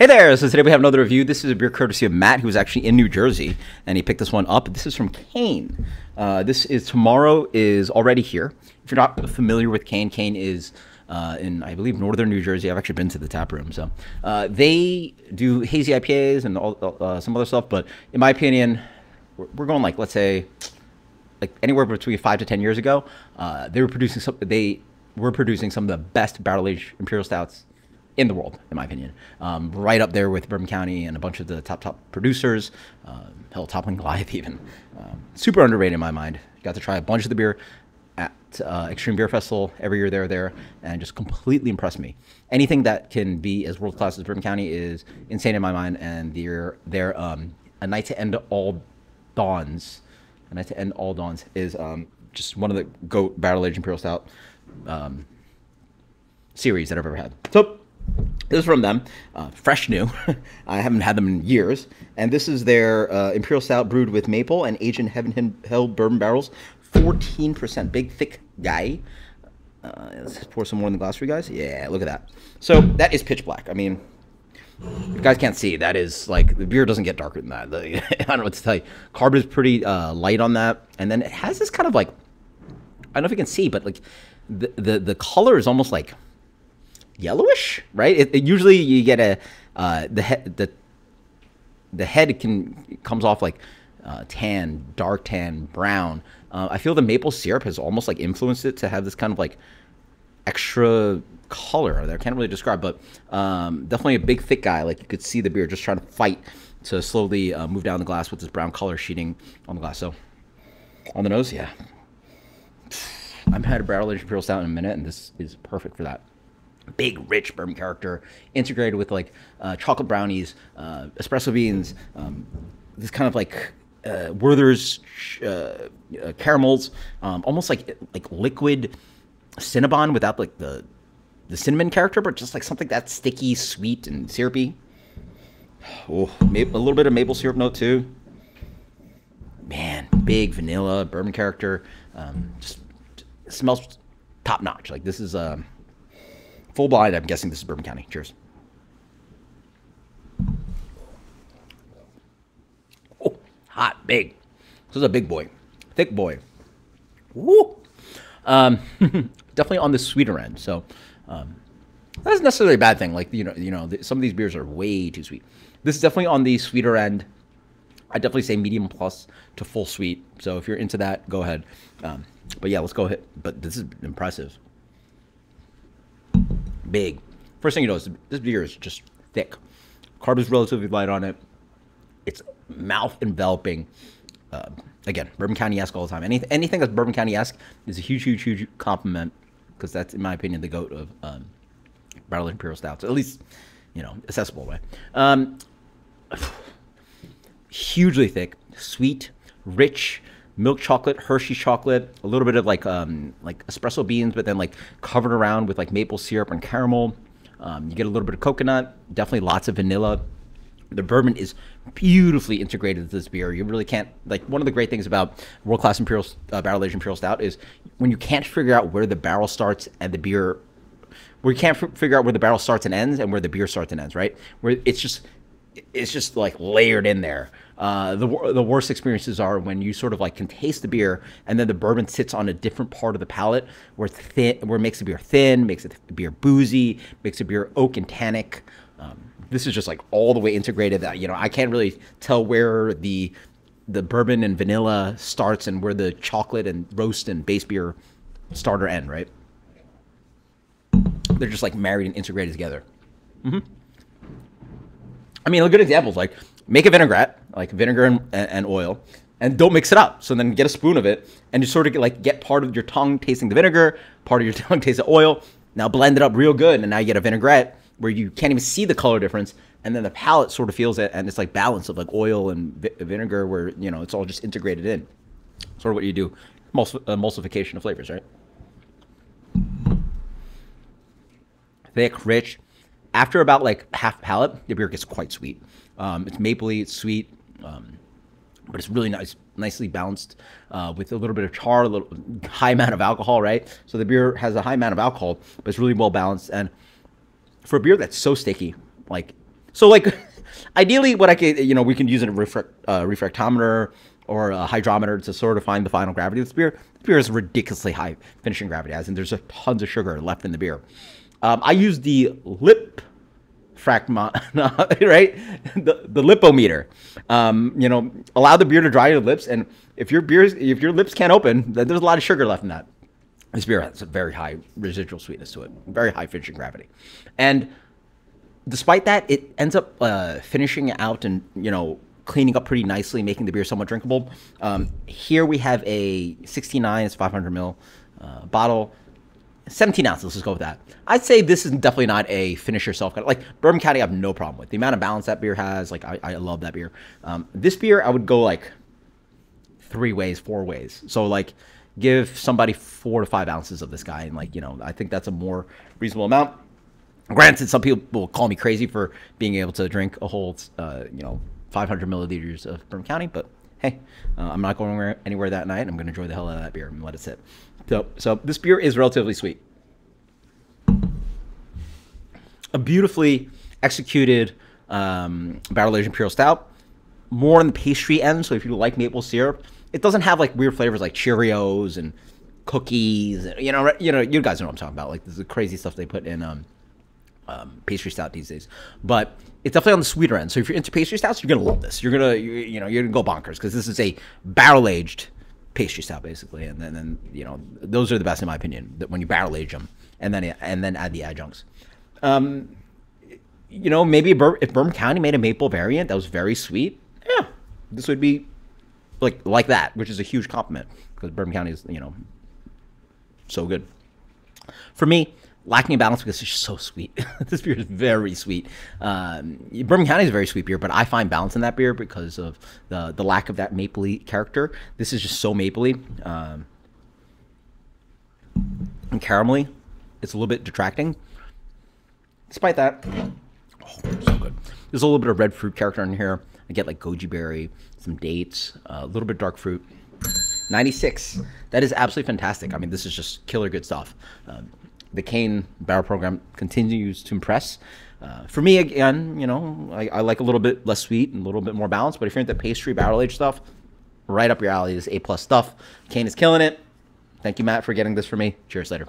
Hey there! So today we have another review. This is a beer courtesy of Matt, who's actually in New Jersey, and he picked this one up. This is from Kane. Uh, this is tomorrow is already here. If you're not familiar with Kane, Kane is uh, in I believe northern New Jersey. I've actually been to the tap room, so uh, they do hazy IPAs and all, uh, some other stuff. But in my opinion, we're, going like let's say like anywhere between five to ten years ago, uh, they were producing some. They were producing some of the best barrel aged imperial stouts in the world, in my opinion. Um, right up there with Bourbon County and a bunch of the top top producers. Uh, hell, Toppling Goliath even. Um, super underrated in my mind. Got to try a bunch of the beer at uh, Extreme Beer Festival every year they're there, and just completely impressed me. Anything that can be as world class as Bourbon County is insane in my mind, and they're they're um, a night to end all dawns. A night to end all dawns is um, just one of the goat barrel aged imperial stout um, series that I've ever had. So this is from them, uh, fresh new. I haven't had them in years. And this is their uh, Imperial Stout brewed with maple and aged in Heaven Hill bourbon barrels. 14%. Big, thick guy. Uh, let's pour some more in the glass for you guys. Yeah, look at that. So that is pitch black. I mean, you guys can't see. That is like the beer doesn't get darker than that. I don't know what to tell you. Carb is pretty uh, light on that, and then it has this kind of like I don't know if you can see, but like the the, the color is almost like yellowish, right? It, it usually you get a uh, the head the the head can comes off like uh, tan, dark tan, brown. Uh, I feel the maple syrup has almost like influenced it to have this kind of like extra color that I can't really describe, but um, definitely a big thick guy. Like you could see the beer just trying to fight to slowly uh, move down the glass with this brown color sheeting on the glass. So on the nose, yeah. I have had a barrel aged imperial stout in a minute, and this is perfect for that big, rich bourbon character integrated with like uh, chocolate brownies, uh, espresso beans, um, this kind of like uh, Werther's uh, uh, caramels, um, almost like like liquid Cinnabon without like the the cinnamon character, but just like something that's sticky, sweet, and syrupy. Oh, a little bit of maple syrup note too. Man, big vanilla bourbon character. Um, just smells top notch. Like this is a um, Full blind, I'm guessing this is Bourbon County. Cheers. Oh, hot, big. This is a big boy. Thick boy. Woo! Um, definitely on the sweeter end. So um, that's necessarily a bad thing. Like, you know, you know, some of these beers are way too sweet. This is definitely on the sweeter end. I definitely say medium plus to full sweet. So if you're into that, go ahead. Um, but yeah, let's go ahead. But this is impressive big. First thing you notice, this beer is just thick. Carb is relatively light on it. It's mouth enveloping. Uh, again, Bourbon County esque all the time. Anything, anything that's Bourbon County esque is a huge, huge, huge compliment because that's, in my opinion, the goat of um, barrel imperial stouts. At least, you know, accessible way. Um, hugely thick, sweet, rich, milk chocolate, Hershey chocolate, a little bit of like um, like espresso beans, but then like covered around with like maple syrup and caramel. Um, you get a little bit of coconut, definitely lots of vanilla. The bourbon is beautifully integrated with this beer. You really can't like one of the great things about world class imperial uh, barrel aged imperial stout is when you can't figure out where the barrel starts and the beer, where you can't figure out where the barrel starts and ends and where the beer starts and ends. Right, where it's just it's just like layered in there. Uh, the the worst experiences are when you sort of like can taste the beer and then the bourbon sits on a different part of the palate where thin, where it makes the beer thin, makes the beer boozy, makes the beer oak and tannic. Um, this is just like all the way integrated that you know I can't really tell where the the bourbon and vanilla starts and where the chocolate and roast and base beer start or end. Right? They're just like married and integrated together. Mm-hmm. I mean, a good example is like make a vinaigrette, like vinegar and, and oil, and don't mix it up. So then get a spoon of it and just sort of get, like get part of your tongue tasting the vinegar, part of your tongue tasting the oil. Now blend it up real good, and now you get a vinaigrette where you can't even see the color difference, and then the palate sort of feels it, and it's like balance of like oil and vi- vinegar, where you know it's all just integrated in. Sort of what you do, uh, emulsification of flavors, right? Thick, rich. After about like half palate, the beer gets quite sweet. Um, it's mapley, it's sweet, um, but it's really nice, nicely balanced uh, with a little bit of char, a little high amount of alcohol, right? So the beer has a high amount of alcohol, but it's really well balanced. And for a beer that's so sticky, like So like, ideally, what I could, you know, we can use a refract, uh, refractometer or a hydrometer to sort of find the final gravity of this beer. The beer is ridiculously high finishing gravity, as in there's tons of sugar left in the beer. Um, I use the lip fracmo, right? The, the lipometer. Um, you know, allow the beer to dry your lips, and if your beers, if your lips can't open, then there's a lot of sugar left in that. This beer has a very high residual sweetness to it, very high finishing gravity, and despite that, it ends up uh, finishing out and you know cleaning up pretty nicely, making the beer somewhat drinkable. Um, here we have a 69, it's 500 mil uh, bottle. 17 ounces. Let's go with that. I'd say this is definitely not a finish yourself kind of like Bourbon County. I have no problem with the amount of balance that beer has. Like I, I love that beer. Um, this beer I would go like three ways, four ways. So like give somebody four to five ounces of this guy, and like you know I think that's a more reasonable amount. Granted, some people will call me crazy for being able to drink a whole uh, you know 500 milliliters of Bourbon County, but hey, uh, I'm not going anywhere, anywhere that night. I'm going to enjoy the hell out of that beer and let it sit. So, so this beer is relatively sweet. A beautifully executed um, barrel aged imperial stout, more on the pastry end. So if you like maple syrup, it doesn't have like weird flavors like Cheerios and cookies. You know, you know, you guys know what I'm talking about. Like this is the crazy stuff they put in um, um, pastry stout these days. But it's definitely on the sweeter end. So if you're into pastry stouts, you're gonna love this. You're gonna, you, you know, you're gonna go bonkers because this is a barrel aged pastry stout basically, and then, then you know those are the best in my opinion. That when you barrel age them and then and then add the adjuncts. Um, you know, maybe if Bourbon County made a maple variant that was very sweet, yeah, this would be like like that, which is a huge compliment because Bourbon County is you know so good. For me, lacking in balance because it's just so sweet. this beer is very sweet. Um, County is a very sweet beer, but I find balance in that beer because of the the lack of that mapley character. This is just so mapley um, and caramelly. It's a little bit detracting. Despite that, oh, so good. There's a little bit of red fruit character in here. I get like goji berry, some dates, uh, a little bit dark fruit. 96. That is absolutely fantastic. I mean, this is just killer good stuff. Um, the Kane barrel program continues to impress. Uh, for me, again, you know, I, I, like a little bit less sweet and a little bit more balanced. But if you're into pastry barrel aged stuff, right up your alley is A plus stuff. Kane is killing it. Thank you, Matt, for getting this for me. Cheers later.